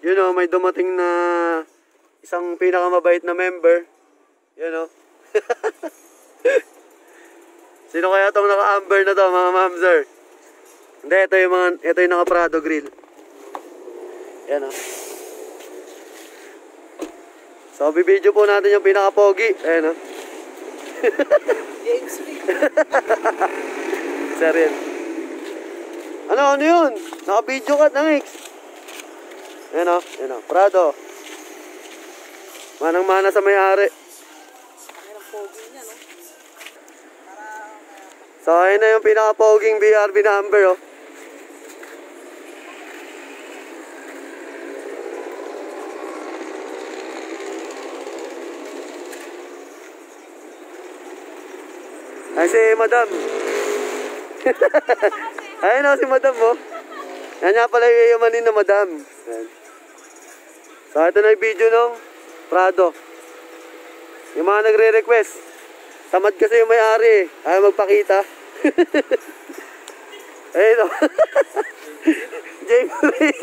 Yun o, may dumating na isang pinakamabait na member. Yun o. Sino kaya tong naka-amber na to, mga ma'am, sir? Hindi, ito yung mga, ito yung naka-Prado grill. Yan o. So, bibidyo po natin yung pinaka-pogi. Ayan o. James Lee. Sir yan. Ano, ano yun? Naka-video ka ng X. Yan o, yan o. Prado. Manang-mana sa may-ari. So, ayun na yung pinaka-poging BRB number, oh. Ay, si Madam. Ayun na si Madam, oh. Yan nga pala yung yayamanin na Madam. Ayan. So, ito na yung video ng Prado. Yung mga nagre-request. Tamad kasi yung may-ari eh. Ayaw magpakita. Ayun o. James Lee.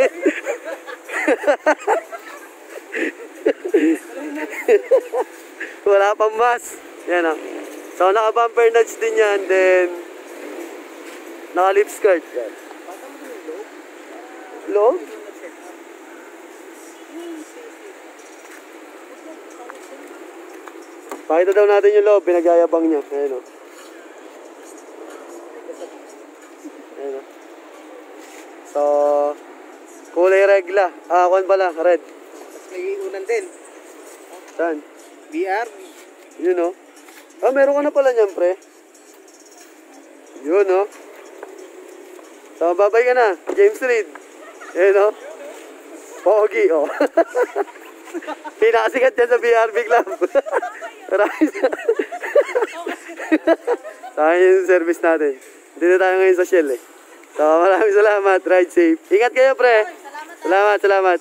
Wala pang mas. Yan o. So, naka-bumper nuts din yan. Then, naka-lip skirt. Yan. Loob? Pakita daw natin yung loob. Pinagyayabang niya. Ayun o. Ayun o. So, kulay regla. Ah, kwan pala. Red. Tapos may unan din. Saan? BR. Yun o. Ah, meron ka na pala niyan, pre. Yun o. So, babay ka na. James Reed. Ayun o. Pogi o. Pinakasikat yan sa BRB Club. Maraming sa akin yung service natin. Dito tayo ngayon sa Shell eh. So, maraming salamat. Ride safe. Ingat kayo, pre. Salamat, salamat.